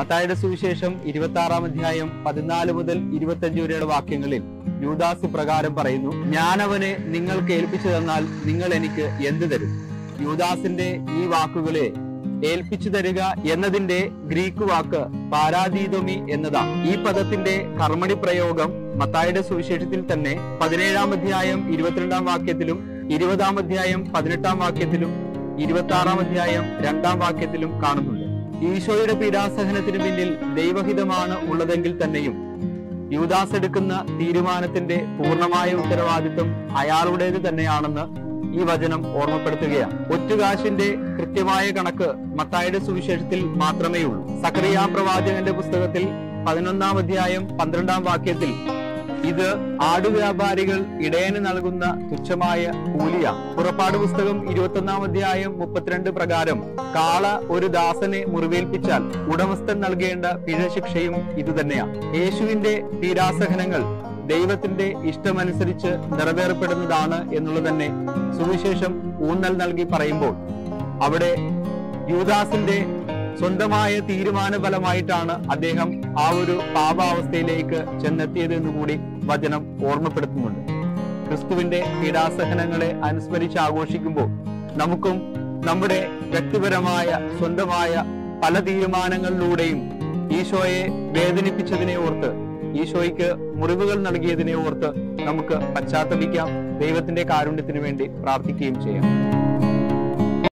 മത്തായുടെ സുവിശേഷം ഇരുപത്തി ആറാം അധ്യായം പതിനാല് മുതൽ ഇരുപത്തഞ്ച് വരെയുള്ള വാക്യങ്ങളിൽ യൂദാസ് പ്രകാരം പറയുന്നു ഞാനവനെ നിങ്ങൾക്ക് ഏൽപ്പിച്ചു തന്നാൽ നിങ്ങൾ എനിക്ക് എന്ത് തരും? യൂദാസിന്റെ ഈ വാക്കുകളെ ഏൽപ്പിച്ചു തരിക എന്നതിന്റെ ഗ്രീക്ക് വാക്ക് പാരാദീതമി എന്നതാണ് ഈ പദത്തിന്റെ കർമ്മണി പ്രയോഗം മത്തായുടെ സുവിശേഷത്തിൽ തന്നെ പതിനേഴാം അധ്യായം ഇരുപത്തിരണ്ടാം വാക്യത്തിലും ഇരുപതാം അധ്യായം പതിനെട്ടാം വാക്യത്തിലും ഇരുപത്തി ആറാം അധ്യായം രണ്ടാം വാക്യത്തിലും കാണുന്നുണ്ട്. ഈശോയുടെ പീഡാസഹനത്തിന് പിന്നിൽ ദൈവഹിതമാണ് ഉള്ളതെങ്കിൽ തന്നെയും യൂദാസ് എടുക്കുന്ന തീരുമാനത്തിന്റെ പൂർണമായ ഉത്തരവാദിത്വം അയാളുടേത് തന്നെയാണെന്ന് ഈ വചനം ഓർമ്മപ്പെടുത്തുകയാണ്. ഒറ്റുകാശിന്റെ കൃത്യമായ കണക്ക് മത്തായുടെ സുവിശേഷത്തിൽ മാത്രമേ ഉള്ളൂ സക്രിയ പ്രവാചകന്റെ പുസ്തകത്തിൽ പതിനൊന്നാം അധ്യായം പന്ത്രണ്ടാം വാക്യത്തിൽ ഇത് ആടുവ്യാപാരികൾ ഇടയന് നൽകുന്ന തുച്ഛമായ കൂലിയാണ് പുറപ്പാട് പുസ്തകം ഇരുപത്തൊന്നാം അധ്യായം മുപ്പത്തിരണ്ട് പ്രകാരം കാള ഒരു ദാസനെ മുറിവേൽപ്പിച്ചാൽ ഉടമസ്ഥൻ നൽകേണ്ട പിഴശിക്ഷയും ഇതുതന്നെയാണ് യേശുവിന്റെ തീരാസഹനങ്ങൾ ദൈവത്തിന്റെ ഇഷ്ടമനുസരിച്ച് നിറവേറപ്പെടുന്നതാണ് എന്നുള്ളത് തന്നെ സുവിശേഷം ഊന്നൽ നൽകി പറയുമ്പോൾ അവിടെ യൂദാസിന്റെ സ്വന്തമായ തീരുമാന ഫലമായിട്ടാണ് അദ്ദേഹം ആ ഒരു പാപാവസ്ഥയിലേക്ക് ചെന്നെത്തിയത് എന്നുകൂടി വചനം ഓർമ്മപ്പെടുത്തുന്നുണ്ട്. ക്രിസ്തുവിന്റെ പീഡാസഹനങ്ങളെ അനുസ്മരിച്ച് ആഘോഷിക്കുമ്പോൾ നമുക്കും നമ്മുടെ വ്യക്തിപരമായ സ്വന്തമായ പല തീരുമാനങ്ങളിലൂടെയും ഈശോയെ വേദനിപ്പിച്ചതിനെ ഓർത്ത് ഈശോയ്ക്ക് മുറിവുകൾ നൽകിയതിനെ ഓർത്ത് നമുക്ക് പശ്ചാത്തപിക്കാം ദൈവത്തിന്റെ കാരുണ്യത്തിന് വേണ്ടി പ്രാർത്ഥിക്കുകയും ചെയ്യാം.